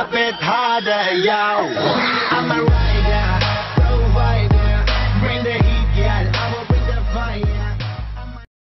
up it harder, yo. I'm a rider.